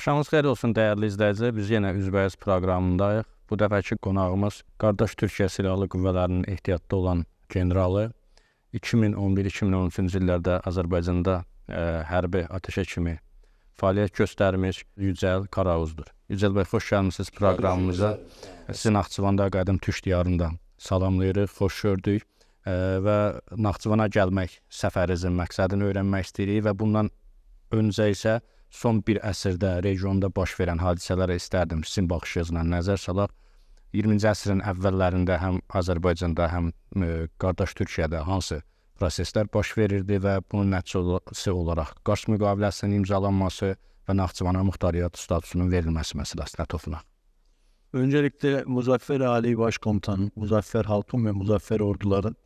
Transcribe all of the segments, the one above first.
Axşamınız xeyir olsun dəyərli izləyicilər. Biz yenə üzbəyiz proqramındayıq. Bu dəfəki qonağımız qardaş Türkiyə Silahlı Qüvvələrinin ehtiyatda olan generalı 2011-2013-cü illərdə Azərbaycanda ə, hərbi atəşə kimi fəaliyyət göstərmiş Yücəl Qaravuzdur. Yücəl bəy, xoş gəlmisiniz proqramımıza. Sizi Naxçıvanda qədim Türk diyarında salamlayırıq, xoş gördük ə, və Naxçıvana gəlmək səfərinizin məqsədini öyrənmək istəyirik və bundan öncə isə son bir əsrdə regionda baş verən hadisələrə istərdim sizin baxışınızla nəzər salaq. 20-ci əsrin əvvəllərində həm Azərbaycanda, həm ə, qardaş Türkiyədə hansı proseslər baş verirdi və bunun nəticəsi olaraq Qars müqaviləsinin imzalanması və Naxçıvana muxtariyyət statusunun verilməsi məsələsinə toxunaq. Öncelikle Muzaffer Ali Başkomutan, Muzaffer Halkın ve Muzaffer Orduların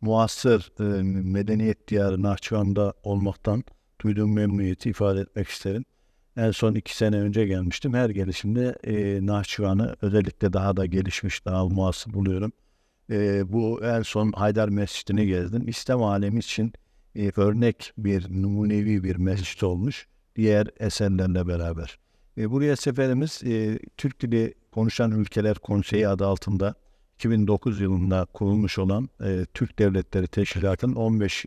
muasır e, medeniyet diyarı Nahçıvan'da olmaktan duyduğum memnuniyeti ifade etmek isterim. En son iki sene önce gelmiştim. Her gelişimde e, Nahçıvan'ı özellikle daha da gelişmiş, daha muasır buluyorum. E, bu en son Haydar Mescidini gezdim. İslam alemi için e, örnek bir, numunevi bir mescit olmuş. Diğer eserlerle beraber. E, buraya seferimiz e, Türk Dili Konuşan Ülkeler Konseyi adı altında 2009 yılında kurulmuş olan e, Türk Devletleri Teşkilatı'nın 15.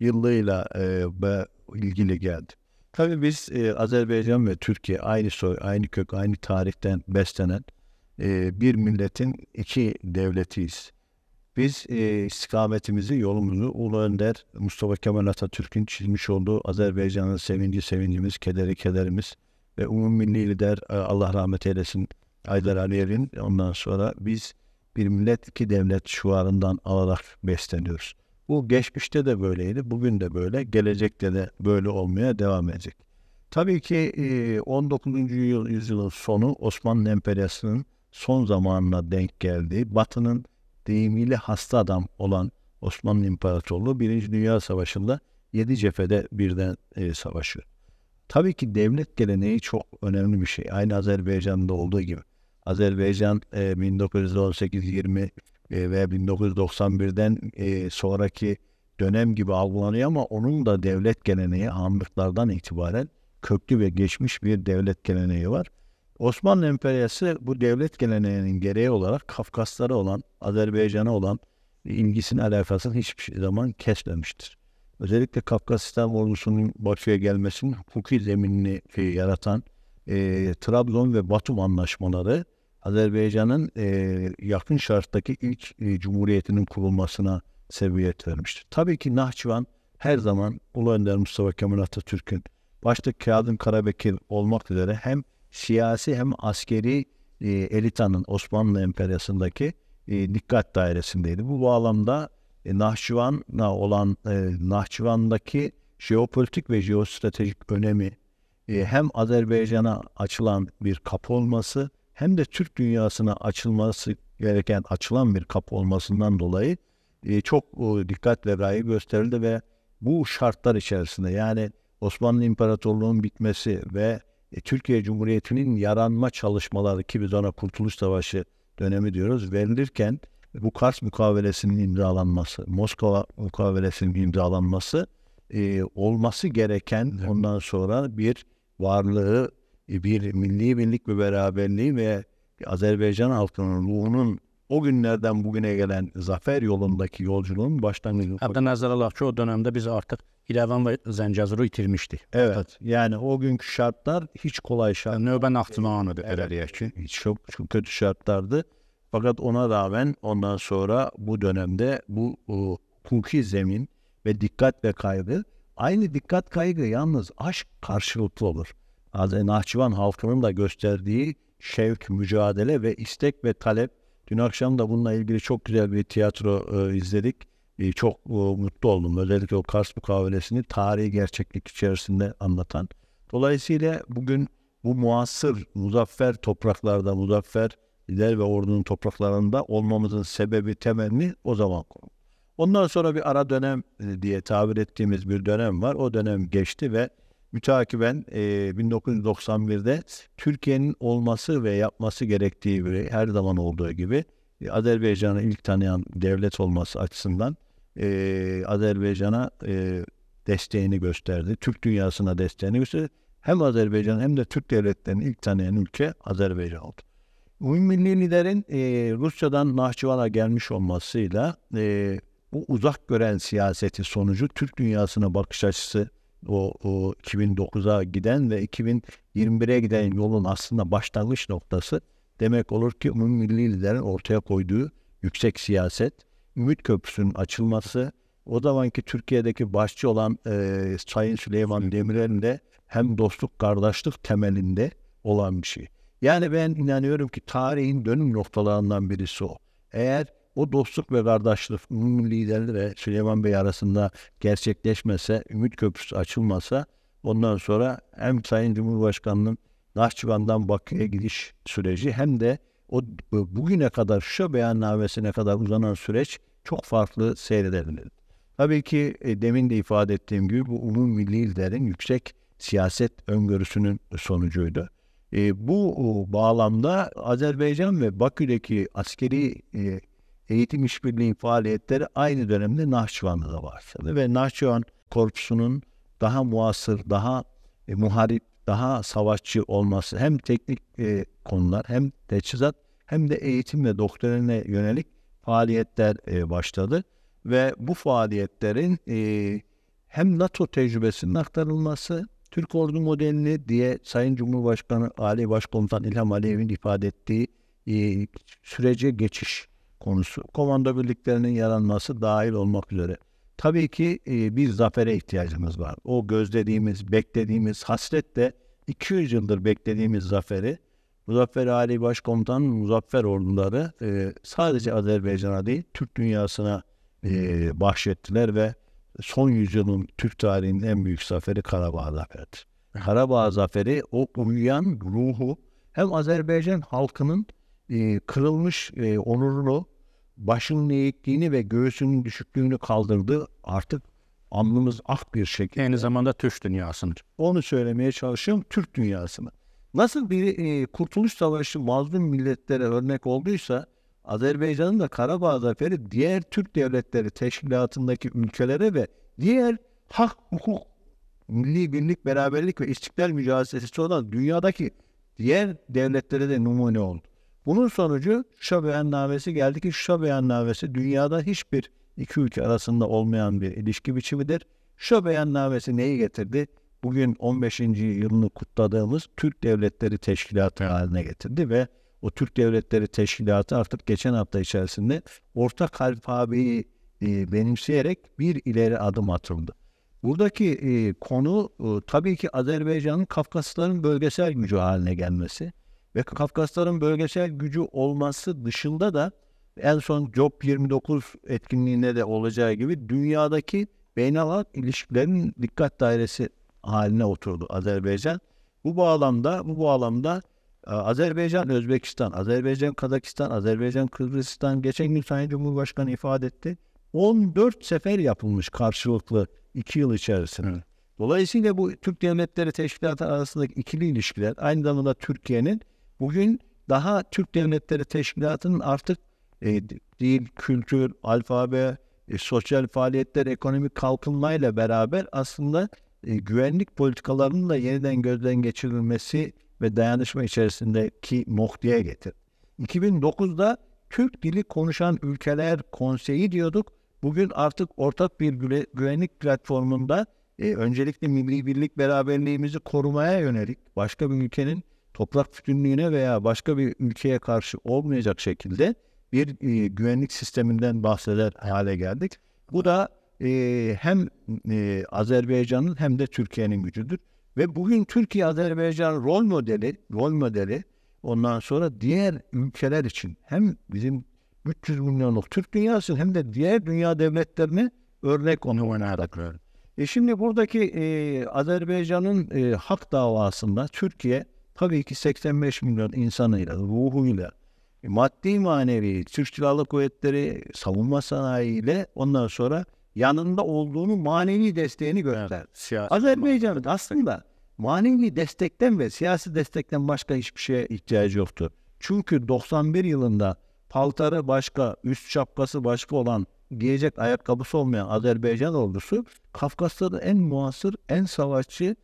yıllığıyla e, ilgili geldi. Tabii biz e, Azerbaycan ve Türkiye aynı soy, aynı kök, aynı tarihten beslenen e, bir milletin iki devletiyiz. Biz e, istikametimizi, yolumuzu Ulu Önder Mustafa Kemal Atatürk'ün çizmiş olduğu Azerbaycan'ın sevinci sevincimiz, kederi kederimiz ve umum milli lider e, Allah rahmet eylesin Aydar Aliyev'in ondan sonra biz bir millet iki devlet şuarından alarak besleniyoruz. Bu geçmişte de böyleydi, bugün de böyle, gelecekte de böyle olmaya devam edecek. Tabii ki e, 19. yüzyılın sonu Osmanlı Emperyası'nın son zamanına denk geldi. Batı'nın deyimiyle hasta adam olan Osmanlı İmparatorluğu Birinci Dünya Savaşı'nda yedi cephede birden savaşıyor. Tabii ki devlet geleneği çok önemli bir şey. Aynı Azerbaycan'da olduğu gibi. Azerbaycan e, 1918-20 e, ve 1991'den e, sonraki dönem gibi algılanıyor ama onun da devlet geleneği Ahmetlerden itibaren köklü ve geçmiş bir devlet geleneği var. Osmanlı Emperyası bu devlet geleneğinin gereği olarak Kafkaslara olan, Azerbaycan'a olan ilgisini alakasını hiçbir zaman kesmemiştir. Özellikle Kafkasistan ordusunun Bakü'ye gelmesinin hukuki zeminini e, yaratan e, Trabzon ve Batum anlaşmaları Azerbaycan'ın e, yakın şarttaki ilk e, cumhuriyetinin kurulmasına sebebiyet vermiştir. Tabii ki Nahçıvan her zaman Ulu Önder Mustafa Kemal Atatürk'ün başta Kağıdın Karabekir olmak üzere hem siyasi hem askeri e, elitanın Osmanlı Emperyası'ndaki e, dikkat dairesindeydi. Bu bağlamda e, Nahçıvan'a olan e, Nahçıvan'daki jeopolitik ve jeostratejik önemi e, hem Azerbaycan'a açılan bir kapı olması hem de Türk dünyasına açılması gereken açılan bir kapı olmasından dolayı e, çok e, dikkat ve gaye gösterildi ve bu şartlar içerisinde yani Osmanlı İmparatorluğu'nun bitmesi ve e, Türkiye Cumhuriyeti'nin yaranma çalışmaları ki biz ona Kurtuluş Savaşı dönemi diyoruz verilirken bu Kars mukavelesinin imzalanması, Moskova mukavelesinin imzalanması e, olması gereken ondan sonra bir varlığı bir milli birlik ve beraberliği ve Azerbaycan halkının ruhunun o günlerden bugüne gelen zafer yolundaki yolculuğun başlangıcı. Hətta nəzərə alaq ki, o dönemdə biz artıq İrəvan və Zəngəzuru itirmişdik. Evet. Yani o günkü şartlar hiç kolay şart. Növbə Naxçıvanıdır elə deyək ki. Çok, çok kötü şartlardı. Fakat ona rağmen ondan sonra bu dönemde bu o, hukuki zemin ve dikkat ve kaygı aynı dikkat kaygı yalnız aşk karşılıklı olur. Nahçıvan halkının da gösterdiği şevk, mücadele ve istek ve talep. Dün akşam da bununla ilgili çok güzel bir tiyatro e, izledik. E, çok e, mutlu oldum. Özellikle o Kars mukavelesini tarihi gerçeklik içerisinde anlatan. Dolayısıyla bugün bu muasır, muzaffer topraklarda, muzaffer lider ve ordunun topraklarında olmamızın sebebi temelini o zaman kuruldu. Ondan sonra bir ara dönem diye tabir ettiğimiz bir dönem var. O dönem geçti ve mütakiben e, 1991'de Türkiye'nin olması ve yapması gerektiği gibi her zaman olduğu gibi e, Azerbaycan'ı ilk tanıyan devlet olması açısından e, Azerbaycan'a e, desteğini gösterdi. Türk dünyasına desteğini gösterdi. hem Azerbaycan hem de Türk devletlerini ilk tanıyan ülke Azerbaycan oldu. Milli Lider'in e, Rusya'dan Nahçıvan'a gelmiş olmasıyla e, bu uzak gören siyaseti sonucu Türk dünyasına bakış açısı o, o 2009'a giden ve 2021'e giden yolun aslında başlangıç noktası demek olur ki Umum Milli Lider'in ortaya koyduğu yüksek siyaset, Ümit Köprüsü'nün açılması, o zamanki Türkiye'deki başçı olan e, Sayın Süleyman Demirel'in de hem dostluk kardeşlik temelinde olan bir şey. Yani ben inanıyorum ki tarihin dönüm noktalarından birisi o. Eğer o dostluk ve kardeşlik Umumi liderli ve Süleyman Bey arasında gerçekleşmese, Ümit Köprüsü açılmasa ondan sonra hem Sayın Cumhurbaşkanı'nın Nahçıvan'dan Bakü'ye gidiş süreci hem de o bugüne kadar şu beyannamesine kadar uzanan süreç çok farklı seyredilir. Tabii ki e, demin de ifade ettiğim gibi bu umum milli liderin yüksek siyaset öngörüsünün sonucuydu. E, bu o, bağlamda Azerbaycan ve Bakü'deki askeri e, eğitim işbirliği faaliyetleri aynı dönemde Nahçıvan'da da başladı ve Nahçıvan korpusunun daha muasır, daha e, muharip, daha savaşçı olması hem teknik e, konular hem teçhizat hem de eğitim ve doktrine yönelik faaliyetler e, başladı ve bu faaliyetlerin e, hem NATO tecrübesinin aktarılması, Türk ordu modelini diye Sayın Cumhurbaşkanı Ali Başkomutan İlham Aliyev'in ifade ettiği e, sürece geçiş konusu, komando birliklerinin yaranması dahil olmak üzere. Tabii ki e, bir zafere ihtiyacımız var. O gözlediğimiz, beklediğimiz, hasretle 200 yıldır beklediğimiz zaferi Muzaffer Ali Başkomutan Muzaffer orduları e, sadece Azerbaycan'a değil Türk dünyasına e, bahşettiler ve son yüzyılın Türk tarihinin en büyük zaferi Karabağ Zaferi'dir. Karabağ Zaferi o uyuyan ruhu hem Azerbaycan halkının e, kırılmış e, onurunu, başının eğikliğini ve göğsünün düşüklüğünü kaldırdı. Artık alnımız ak bir şekilde. Aynı zamanda Türk dünyasını. Onu söylemeye çalışıyorum Türk dünyasını. Nasıl bir e, Kurtuluş Savaşı mazlum milletlere örnek olduysa Azerbaycan'ın da Karabağ Zaferi diğer Türk devletleri teşkilatındaki ülkelere ve diğer hak, hukuk, milli birlik, beraberlik ve istiklal mücadelesi olan dünyadaki diğer devletlere de numune oldu. Bunun sonucu Şuşa beyannamesi geldi ki Şuşa beyannamesi dünyada hiçbir iki ülke arasında olmayan bir ilişki biçimidir. Şuşa beyannamesi neyi getirdi? Bugün 15. yılını kutladığımız Türk Devletleri Teşkilatı haline getirdi ve o Türk Devletleri Teşkilatı artık geçen hafta içerisinde ortak alfabeyi e, benimseyerek bir ileri adım atıldı. Buradaki e, konu e, tabii ki Azerbaycan'ın Kafkasların bölgesel gücü haline gelmesi ve Kafkasların bölgesel gücü olması dışında da en son COP29 etkinliğinde de olacağı gibi dünyadaki beynalak ilişkilerin dikkat dairesi haline oturdu Azerbaycan. Bu bağlamda bu bağlamda e, Azerbaycan, Özbekistan, Azerbaycan, Kazakistan, Azerbaycan, Kırgızistan geçen gün Sayın Cumhurbaşkanı ifade etti. 14 sefer yapılmış karşılıklı 2 yıl içerisinde. Dolayısıyla bu Türk Devletleri Teşkilatı arasındaki ikili ilişkiler aynı zamanda Türkiye'nin bugün daha Türk Devletleri Teşkilatı'nın artık e, dil, kültür, alfabe, e, sosyal faaliyetler, ekonomik kalkınmayla beraber aslında e, güvenlik politikalarının da yeniden gözden geçirilmesi ve dayanışma içerisindeki noktaya getir. 2009'da Türk dili konuşan ülkeler konseyi diyorduk. Bugün artık ortak bir güvenlik platformunda e, öncelikle milli birlik beraberliğimizi korumaya yönelik başka bir ülkenin toprak bütünlüğüne veya başka bir ülkeye karşı olmayacak şekilde bir e, güvenlik sisteminden bahseder hale geldik. Bu da e, hem e, Azerbaycan'ın hem de Türkiye'nin gücüdür. Ve bugün Türkiye Azerbaycan rol modeli, rol modeli ondan sonra diğer ülkeler için hem bizim 300 milyonluk Türk dünyası hem de diğer dünya devletlerine örnek onu oynayarak E şimdi buradaki e, Azerbaycan'ın e, hak davasında Türkiye tabii ki 85 milyon insanıyla, ruhuyla, e, maddi manevi, Türk Silahlı Kuvvetleri savunma sanayiyle ondan sonra yanında olduğunu manevi desteğini gösterdi. Evet, Azerbaycan'ın aslında manevi destekten ve siyasi destekten başka hiçbir şeye ihtiyacı yoktu. Çünkü 91 yılında paltarı başka, üst şapkası başka olan giyecek ayakkabısı olmayan Azerbaycan ordusu Kafkasların en muasır, en savaşçı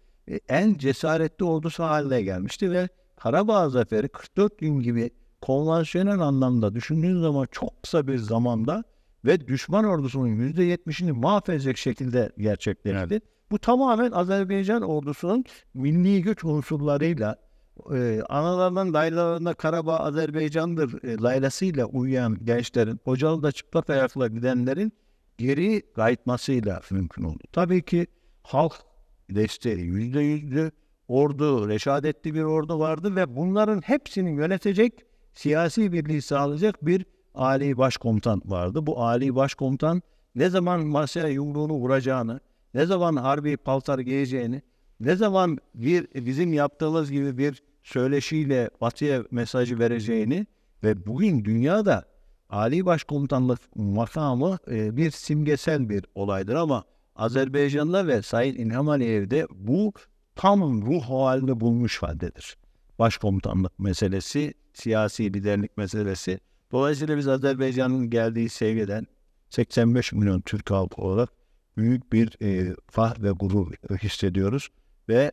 en cesaretli ordusu haline gelmişti ve Karabağ Zaferi 44 gün gibi konvansiyonel anlamda düşündüğün zaman çok kısa bir zamanda ve düşman ordusunun %70'ini mahvedecek şekilde gerçekleşti. Bu tamamen Azerbaycan ordusunun milli güç unsurlarıyla e, analarından dayılarına Karabağ Azerbaycan'dır e, laylasıyla uyuyan gençlerin, Hocalı'da çıplak ayakla gidenlerin geri kayıtmasıyla mümkün oldu. Tabii ki halk desteği yüzde yüzdü. Ordu, reşadetli bir ordu vardı ve bunların hepsini yönetecek, siyasi birliği sağlayacak bir Ali Başkomutan vardı. Bu Ali Başkomutan ne zaman masaya yumruğunu vuracağını, ne zaman harbi paltar giyeceğini, ne zaman bir bizim yaptığımız gibi bir söyleşiyle Batı'ya mesajı vereceğini ve bugün dünyada Ali Başkomutanlık makamı e, bir simgesel bir olaydır ama Azerbaycan'da ve Sayın İlham Aliyev'de bu tam ruh halini bulmuş haldedir. Başkomutanlık meselesi, siyasi liderlik meselesi. Dolayısıyla biz Azerbaycan'ın geldiği seviyeden 85 milyon Türk halkı olarak büyük bir e, fah ve gurur hissediyoruz ve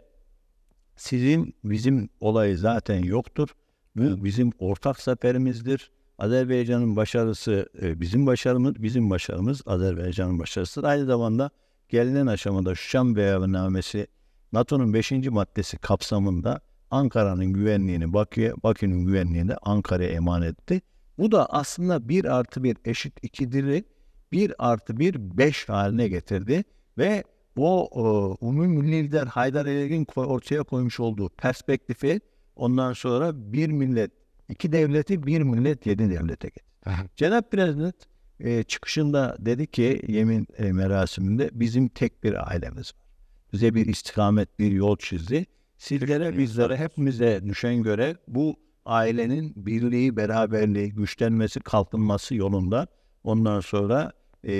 sizin bizim olayı zaten yoktur. Bu bizim ortak zaferimizdir. Azerbaycan'ın başarısı e, bizim başarımız, bizim başarımız Azerbaycan'ın başarısıdır. Aynı zamanda gelinen aşamada Şam beyannamesi NATO'nun 5. maddesi kapsamında Ankara'nın güvenliğini Bakü'ye, Bakü'nün güvenliğini de Ankara'ya emanet etti. Bu da aslında 1 artı 1 eşit 2'diri 1 artı 1 5 haline getirdi ve o, o Umumi Milli Lider Haydar Ergin ortaya koymuş olduğu perspektifi ondan sonra bir millet, iki devleti bir millet yedi devlete getirdi. Cenab Prezident e, çıkışında dedi ki yemin e, merasiminde bizim tek bir ailemiz var. Bize bir istikamet, bir yol çizdi. Sizlere, bizlere, hepimize düşen göre bu ailenin birliği, beraberliği, güçlenmesi, kalkınması yolunda ondan sonra e,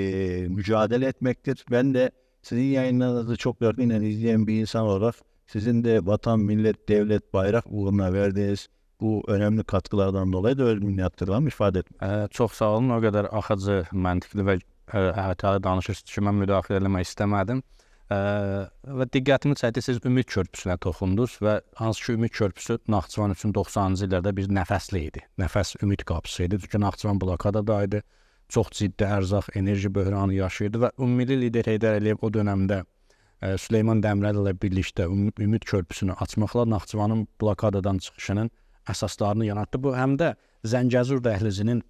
mücadele etmektir. Ben de sizin yayınlarınızı çok yakinen izleyen bir insan olarak sizin de vatan, millet, devlet, bayrak uğruna verdiğiniz bu önemli katkılardan dolayı da öz minnətdarlığımı ifade etmek. Ə, çox sağ olun. O qədər axıcı, məntiqli və əhatəli danışırsınız ki, mən müdaxilə eləmək istəmədim. Ə, və diqqətimi çəkdi, siz Ümid körpüsünə toxundunuz və hansı ki, Ümid körpüsü Naxçıvan üçün 90-cı illərdə bir nəfəsli idi. Nəfəs ümid qapısı idi. Çünki Naxçıvan blokadada idi. Çox ciddi ərzaq, enerji böhranı yaşayırdı və ümummilli lider Heydər Əliyev o dövrdə Süleyman Dəmirəli ilə birlikdə Ümid körpüsünü açmaqla Naxçıvanın blokadadan çıxışının əsaslarını yanattı. Bu həm də Zəngəzur dəhlizinin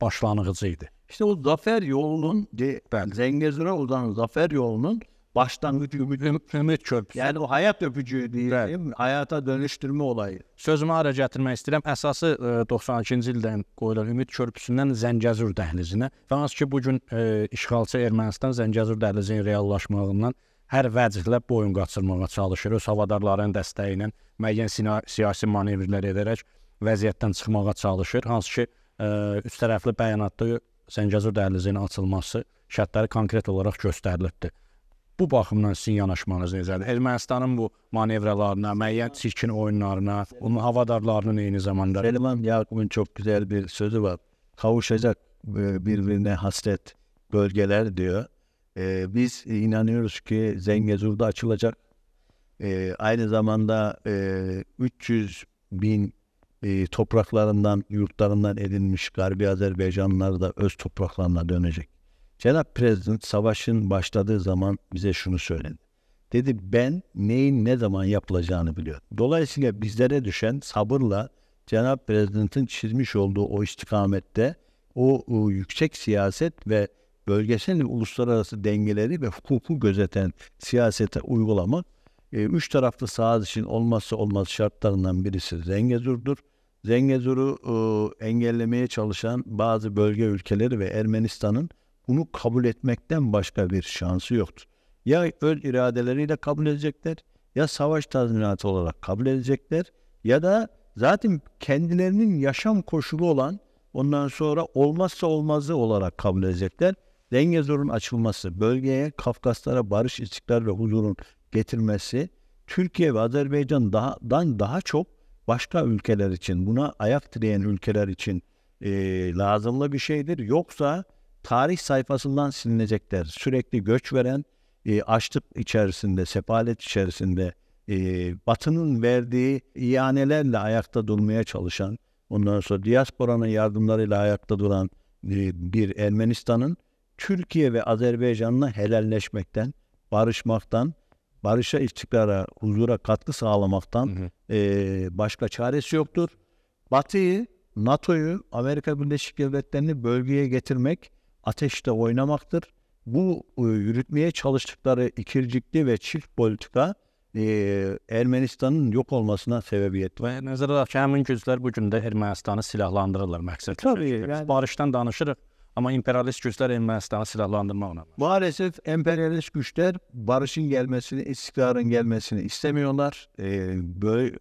başlanğıcı idi. İşte o zafer yolunun, de, Zengezur'a uzanan zafer yolunun başlangıcı ümit, Ümid körpüsü. yani o hayat öpücüğü diyelim, hayata dönüştürme olayı. Sözümü ara gətirmək istəyirəm. Əsası ə, 92-ci ildən qoyulan Ümid körpüsündən Zəngəzur dəhlizinə və hansı ki bu gün ə, işğalçı Ermənistan Zəngəzur dəhlizinin reallaşmağından hər vəcihlə boyun qaçırmağa çalışır. Öz havadarların dəstəyi ilə müəyyən siyasi manevrlər edərək vəziyyətdən çıxmağa çalışır. Hansı ki ə, üç tərəfli bəyanatda Zəngəzur dəhlizinin açılması şərtləri konkret olaraq göstərilibdir. Bu baxımdan sizin yanaşmanız necədir? Ermənistanın bu manevrlarına, müəyyən çirkin oyunlarına, onun havadarlarının eyni zamanda Seliman Yakup'un çok güzel bir sözü var. Kavuşacak e, birbirine hasret bölgeler diyor. E, biz inanıyoruz ki Zengezur'da açılacak. E, aynı zamanda e, 300 bin e, topraklarından, yurtlarından edinmiş Garbi Azerbaycanlılar da öz topraklarına dönecek. Cenab Prezident savaşın başladığı zaman bize şunu söyledi. Dedi ben neyin ne zaman yapılacağını biliyorum. Dolayısıyla bizlere düşen sabırla Cenab Prezident'in çizmiş olduğu o istikamette o, o yüksek siyaset ve bölgesel ve uluslararası dengeleri ve hukuku gözeten siyasete uygulamak e, üç taraflı saha için olmazsa olmaz şartlarından birisi Zengezur'dur. Zengezur'u e, engellemeye çalışan bazı bölge ülkeleri ve Ermenistan'ın bunu kabul etmekten başka bir şansı yoktur. Ya öz iradeleriyle kabul edecekler, ya savaş tazminatı olarak kabul edecekler ya da zaten kendilerinin yaşam koşulu olan ondan sonra olmazsa olmazı olarak kabul edecekler. Zengezur'un açılması, bölgeye, Kafkaslara barış, istikrar ve huzurun getirmesi, Türkiye ve Azerbaycan'dan daha çok başka ülkeler için, buna ayak direyen ülkeler için e, lazımlı bir şeydir. Yoksa tarih sayfasından silinecekler. Sürekli göç veren, e, açlık içerisinde, sefalet içerisinde e, Batı'nın verdiği ihanelerle ayakta durmaya çalışan, ondan sonra diasporanın yardımlarıyla ayakta duran e, bir Ermenistan'ın Türkiye ve Azerbaycan'la helalleşmekten, barışmaktan, barışa, istikrara, huzura katkı sağlamaktan Hı hı. e, başka çaresi yoktur. Batı'yı, NATO'yu, Amerika Birleşik Devletleri'ni bölgeye getirmek, ateşte oynamaktır. Bu e, yürütmeye çalıştıkları ikircikli ve çift politika e, Ermenistan'ın yok olmasına sebebiyet var. Və nəzərə alaq ki, həmin güclər bu gün də Ermənistanı silahlandırırlar məqsəd. Tabii, Biz yəni- barışdan danışırıq, amma imperialist güclər Ermənistanı silahlandırmaqla. Maalesef emperyalist güçler barışın gelmesini, istikrarın gelmesini istemiyorlar. E, bö-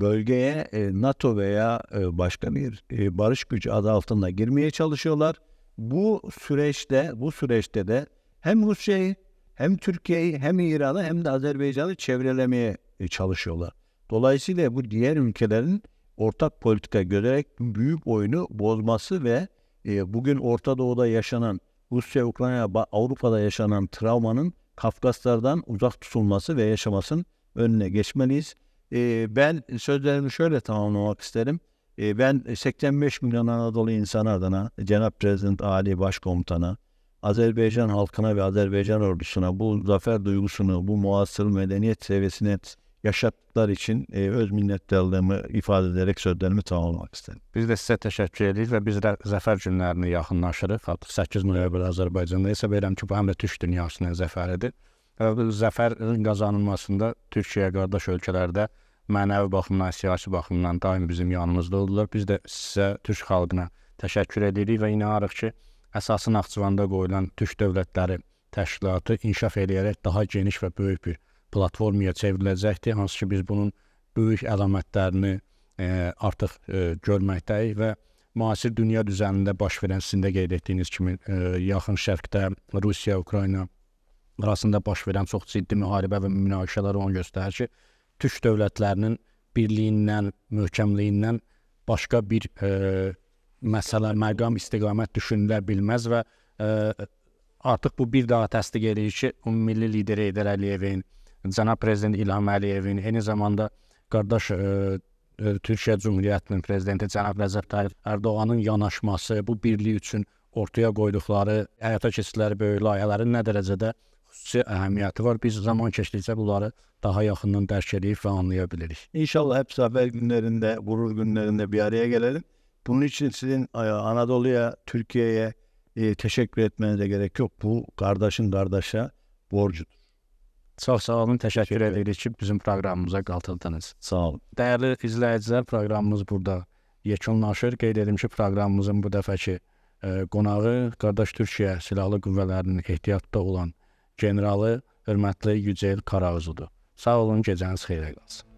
bölgeye e, NATO veya e, başka bir e, barış gücü adı altında girmeye çalışıyorlar. Bu süreçte, bu süreçte de hem Rusya'yı hem Türkiye'yi hem İran'ı hem de Azerbaycan'ı çevrelemeye çalışıyorlar. Dolayısıyla bu diğer ülkelerin ortak politika görerek büyük oyunu bozması ve e, bugün Orta Doğu'da yaşanan Rusya, Ukrayna, Avrupa'da yaşanan travmanın Kafkaslardan uzak tutulması ve yaşamasının önüne geçmeliyiz. E, ben sözlerimi şöyle tamamlamak isterim. E, ben 85 milyon Anadolu insanı adına Cenap Prezident Ali Başkomutan'a, Azerbaycan halkına ve Azerbaycan ordusuna bu zafer duygusunu, bu muasır medeniyet seviyesine yaşattıkları için e, öz minnettarlığımı ifade ederek sözlerimi tamamlamak isterim. Biz də sizə təşəkkür edirik və biz də zəfər günlərini yaxınlaşırıq. Artıq 8 noyabr Azərbaycanda hesab edirəm ki, bu həm də türk dünyasının zəfəridir. Və zəfərin qazanılmasında Türkiyə qardaş ölkələrdə mənəvi baxımdan, siyasi baxımdan daim bizim yanımızda oldular. Biz də sizə türk xalqına təşəkkür edirik və inanırıq ki, əsası Naxçıvanda qoyulan türk dövlətləri təşkilatı inkişaf edərək daha geniş və böyük bir platformaya çevriləcəkdir. Hansı ki, biz bunun böyük əlamətlərini e, artıq e, görməkdəyik və müasir dünya düzənində baş verən sizin də qeyd etdiyiniz kimi e, yaxın şərqdə Rusiya, Ukrayna arasında baş verən çox ciddi müharibə və münaqişələr onu göstərir ki, türk dövlətlərinin birliyindən, möhkəmliyindən başqa bir e, məsələ, məqam, istiqamət düşünülə bilməz və e, artıq bu bir daha təsdiq edir ki, ümummilli lideri Heydər Əliyevin, cənab prezident İlham Əliyevin, eyni zamanda qardaş e, e, Türkiyə Cümhuriyyətinin prezidenti cənab Rəcəb Tayyib Ərdoğanın yanaşması, bu birlik üçün ortaya qoyduqları, həyata keçirdikləri böyük layihələrin nə dərəcədə xüsusi əhəmiyyəti var. Biz zaman keçdikcə bunları daha yaxından dərk edib və anlaya bilirik. İnşallah hep zafer günlerinde, gurur günlerinde bir araya gelelim. Bunun için sizin e, Anadolu'ya, Türkiye'ye e, teşekkür etmenize gerek yok. Bu kardeşin kardeşe borcudur. Çox sağ olun, təşəkkür edirik ki, bizim proqramımıza qatıldınız. Sağ olun. Dəyərli izləyicilər, proqramımız burada yekunlaşır. Qeyd edim ki, proqramımızın bu dəfəki e, qonağı qardaş Türkiyə Silahlı Qüvvələrinin ehtiyatda olan generalı hörmətli Yücel Qarağuzudur. Sağ olun, gecəniz xeyrə qalsın.